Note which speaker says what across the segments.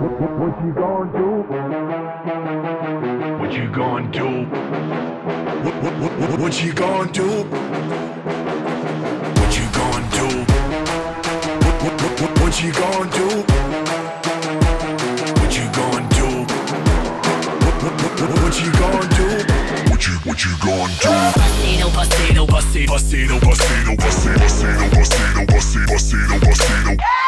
Speaker 1: What you gonna do?
Speaker 2: What you gonna do?
Speaker 3: What, what, what, what, what you gonna do? What you gonna do? What, what, what, what, what you gonna do? What you gonna do? What, what, what, what, what you gonna do? What you, what you gonna do?
Speaker 4: Pasito, pasito, pasito,
Speaker 3: Pasito, pasito, pasito, pasito, pasito, pasito, pasito, pasito.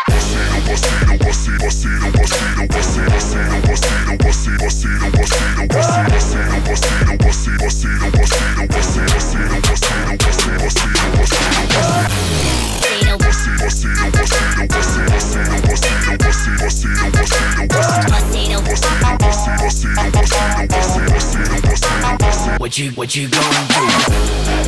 Speaker 4: what you, what you gonna do?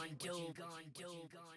Speaker 4: gonna do? What?